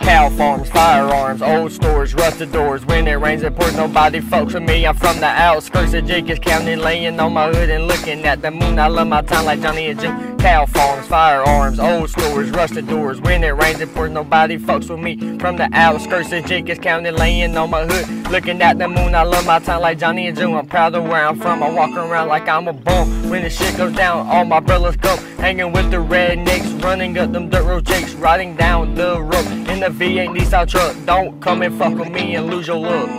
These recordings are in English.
Cow farms, firearms, old stores, rusted doors. When it rains, it pours, nobody fucks with me. I'm from the outskirts of Jenkins County, laying on my hood and looking at the moon. I love my town like Johnny and June. Cow firearms, old stores, rusted doors. When it rains, it pours. Nobody fucks with me. From the outskirts of Jenkins County, laying on my hood, looking at the moon. I love my town like Johnny and June. I'm proud of where I'm from. I walk around like I'm a bum. When the shit goes down, all my brothers go hanging with the rednecks, running up them dirt road jakes, riding down the road in the V8 Nissan truck. Don't come and fuck with me and lose your look.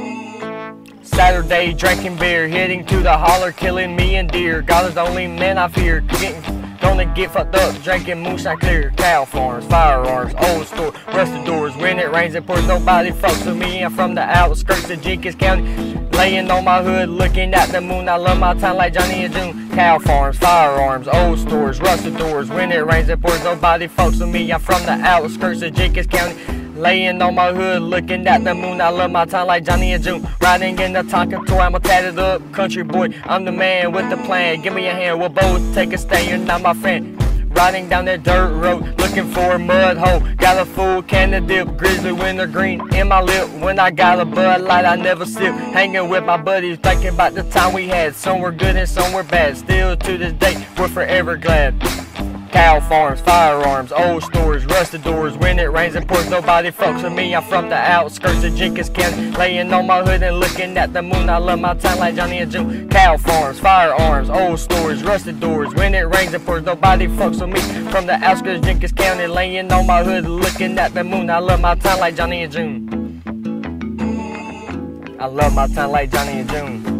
Saturday, drinking beer, heading to the holler, killing me and deer. God is the only man I fear. Getting, gonna get fucked up, drinking moonshine clear. Cow farms, firearms, old store, rusted doors. When it rains, it pours. Nobody fucks with me. I'm from the outskirts of Jenkins County. Laying on my hood, looking at the moon. I love my town like Johnny and June. Cow farms, firearms, old stores, rusted doors. When it rains, it pours. Nobody fucks with me. I'm from the outskirts of Jenkins County. Laying on my hood, looking at the moon. I love my time like Johnny and June. Riding in the Tonka tour, I'm a tatted up country boy. I'm the man with the plan. Give me a hand, we'll both take a stand. You're not my friend. Riding down that dirt road, looking for a mud hole. Got a full can of dip, grizzly winter green in my lip. When I got a Bud Light, I never sip. Hanging with my buddies, thinking about the time we had. Some were good and some were bad. Still to this day, we're forever glad. Cow farms, firearms, old stores, rusted doors. When it rains and pours, nobody fucks with me. I'm from the outskirts of Jenkins County, laying on my hood and looking at the moon. I love my town like Johnny and June. Cow farms, firearms, old stores, rusted doors. When it rains and pours, nobody fucks with me. From the outskirts of Jenkins County, laying on my hood, looking at the moon. I love my town like Johnny and June. I love my town like Johnny and June.